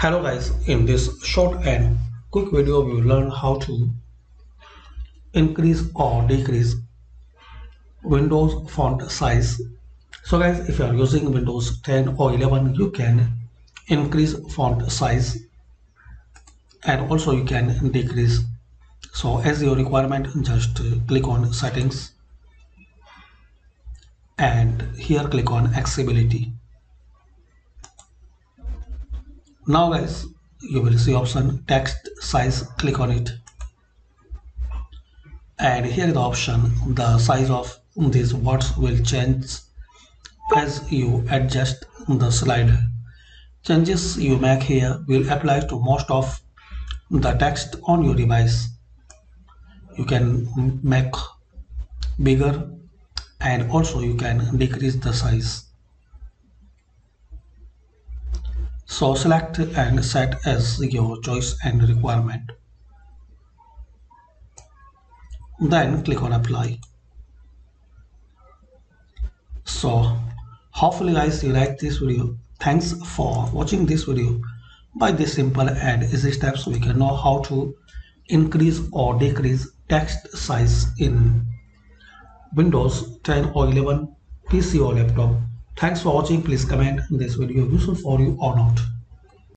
Hello guys, in this short and quick video we will learn how to increase or decrease Windows font size. So guys, if you are using Windows 10 or 11, you can increase font size and also you can decrease. So as your requirement, just click on settings and here click on accessibility now guys you will see option text size click on it. And here is the option the size of these words will change as you adjust the slider changes you make here will apply to most of the text on your device. You can make bigger and also you can decrease the size So select and set as your choice and requirement. Then click on apply. So hopefully guys you like this video. Thanks for watching this video. By this simple and easy steps we can know how to increase or decrease text size in Windows 10 or 11 PC or laptop Thanks for watching. Please comment this video useful for you or not.